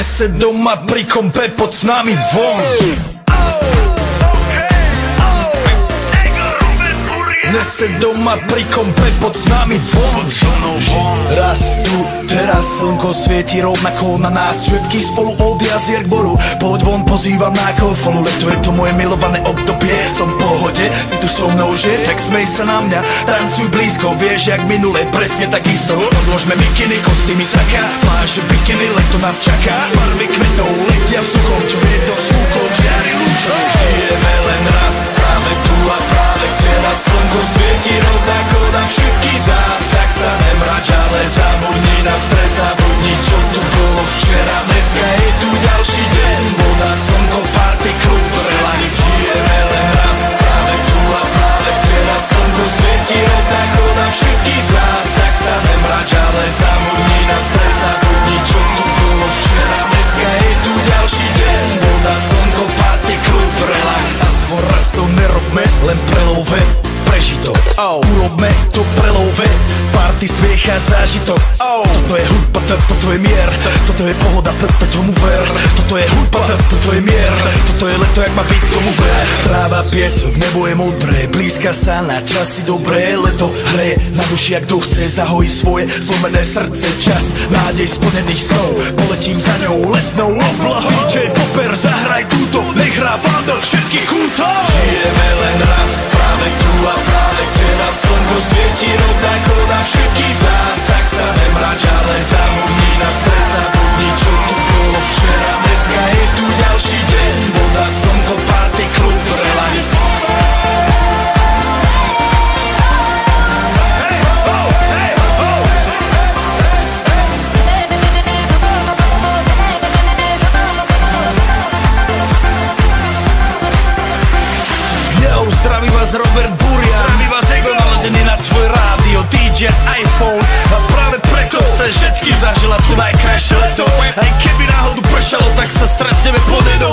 Nesed doma pri kompe, pod s nami von Nesed doma pri kompe, pod s nami von. Raz tu, teraz slnko svieti rovnako na nás. Všetky spolu od jazier k boru. Poď von, pozývam na kofolu Leto je to moje milované obdobie. Som v pohode, si tu so mnou, že? Tak smej sa na mňa, tancuj blízko. Vieš, jak minule, presne tak isto Odložme mikiny, kostýmy, saka. Pláže, bikiny, leto nás čaká. Barvy kvetov letia vzduchom Čo je to svúkom, žiari lúčom Žijeme len raz, práve tu a práve teraz Slnko svieti rovnako na všetkých z nás Tak sa nemrač, ale zabudni na stres Zabudni, čo tu bolo včera. Dneska je tu ďalší deň A zážitok. Oh. Toto je hudba, toto je mier. Toto je pohoda, tomu ver. Toto je hudba, toto je mier. Toto je leto, jak má byť, tomu ver. Tráva, piesok, nebo je modré. Blízka sa na časy dobré Leto. Hreje na duši, jak kto chce Zahojí svoje zlomené srdce. Čas nádej splnených snov Poletím za ňou letnou oblohou. DJ Popper, zahraj túto. Nech hrá do všetkých vás Robert Buria Zdraví vás Ego naladený na tvoj rádio DJ iPhone. A práve preto chceš všetky zaželať to najkrajšie leto. Aj keby náhodu pršalo, tak sa stretneme pod jednou